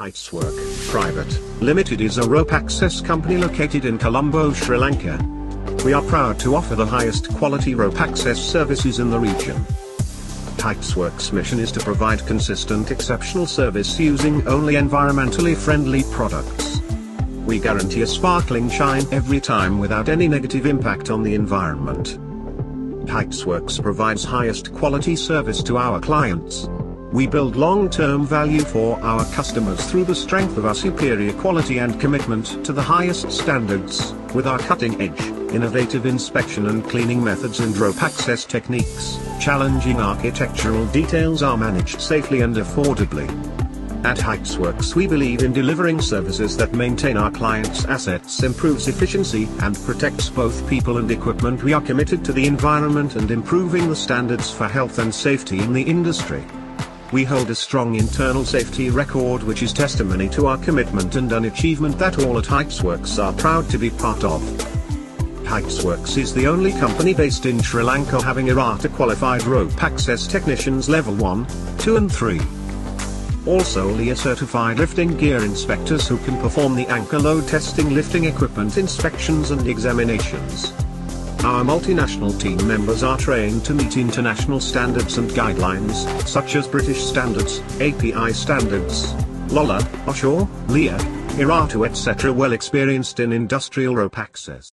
Heightswork Private Limited is a rope access company located in Colombo, Sri Lanka. We are proud to offer the highest quality rope access services in the region. Heightswork's mission is to provide consistent exceptional service using only environmentally friendly products. We guarantee a sparkling shine every time without any negative impact on the environment. Heightsworks provides highest quality service to our clients. We build long-term value for our customers through the strength of our superior quality and commitment to the highest standards, with our cutting-edge, innovative inspection and cleaning methods and rope access techniques, challenging architectural details are managed safely and affordably. At Heightsworks we believe in delivering services that maintain our clients' assets improves efficiency and protects both people and equipment we are committed to the environment and improving the standards for health and safety in the industry. We hold a strong internal safety record which is testimony to our commitment and an achievement that all at Heightsworks are proud to be part of. Heightsworks is the only company based in Sri Lanka having IRATA qualified rope access technicians level 1, 2 and 3. Also LEEA certified lifting gear inspectors who can perform the anchor load testing lifting equipment inspections and examinations. Our multinational team members are trained to meet international standards and guidelines, such as British standards, API standards, LOLER, OSHA, LEEA, IRATA etc. well experienced in industrial rope access.